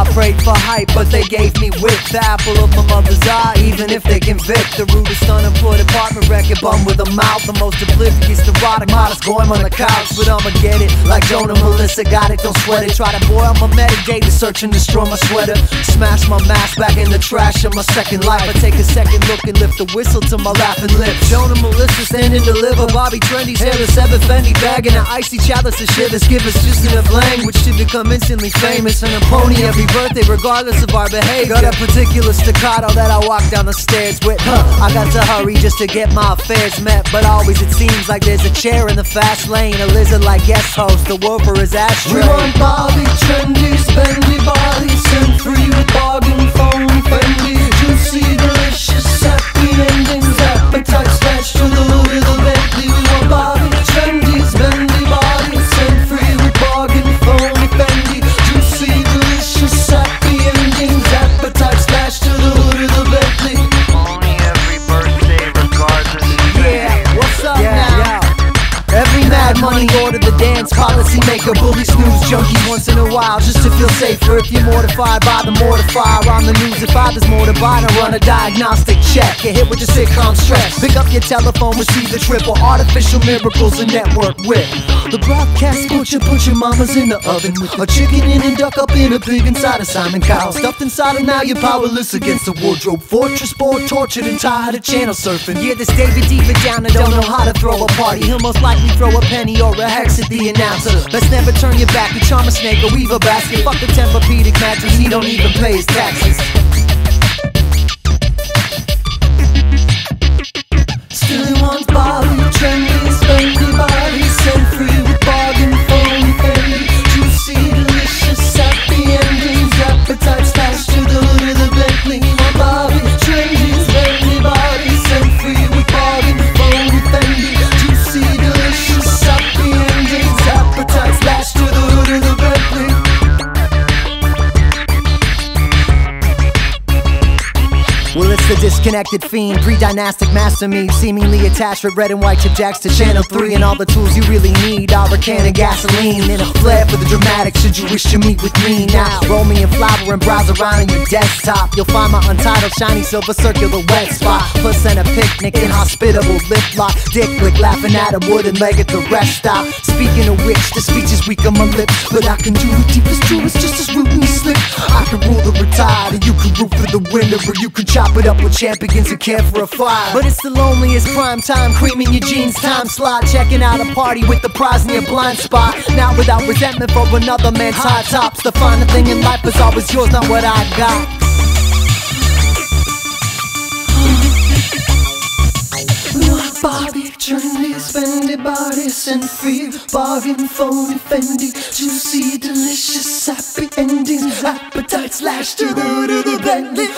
I prayed for hype, but they gave me whip. The apple of my mother's eye, even if they convict. The rudest unemployed apartment record bum with a mouth. The most oblivious, neurotic, modest boy on the couch. But I'ma get it, like Jonah Melissa got it, don't sweat it. Try to boil my medicated, search and destroy my sweater. Smash my mask back in the trash of my second life. I take a second look and lift the whistle to my laughing lips. Jonah Melissa standing deliver. Bobby Trendy's hair, the seven Fendi bag, and an icy chalice of shit. Let's give us just enough language to become instantly famous. And a pony every birthday, regardless of our behavior. Got a particular staccato that I walk down the stairs with. Huh, I got to hurry just to get my affairs met. But always it seems like there's a chair in the fast lane. A lizard like guest host, the wolf for his ashtray. We want Bobby trendy, spendy body, sent free policy maker, bully snooze junkie once in a while just to feel safer. If you're mortified by the mortifier on the news, if others more to buy, then run a diagnostic check. Get hit with the sitcom stress. Pick up your telephone, receive the triple artificial miracles and network with the broadcast butcher. Put your mamas in the oven a chicken in and duck up in a pig inside of Simon Cowell. Stuffed inside and now you're powerless against the wardrobe fortress. Bored, tortured, and tired of channel surfing. Yeah, this David Diva down and don't know how to throw a party. He'll most likely throw a penny or a hex at the announcer. Let's never turn your back. You charm a snake a basket. Fuck the Tempur-Pedic mattress. He don't even pay his taxes. Disconnected fiend, pre-dynastic master me, seemingly attached with red and white chip jacks to channel 3 and all the tools you really need are a can of gasoline and a flare for the dramatic should you wish to meet with me now. Roll me in flower and browse around on your desktop. You'll find my untitled shiny silver circular wet spot. Plus and a picnic in hospitable lip lock. Dick lick laughing at a wooden leg at the rest stop. Speaking of which, the speech is weak on my lips, but I can do the deepest truest just as rude and slip. I can rule the retired and you can root for the winner or you can chop it up with champions to care for a fly. But it's the loneliest prime time, cream in your jeans time slot, checking out a party with the prize in your blind spot. Not without resentment for another man's high tops. The final thing in life is always yours, not what I got. Bobby, trendy, spendy body, sent free, bargain phony, Fendi, juicy, delicious, happy endings, appetite slash to the of the Bentley.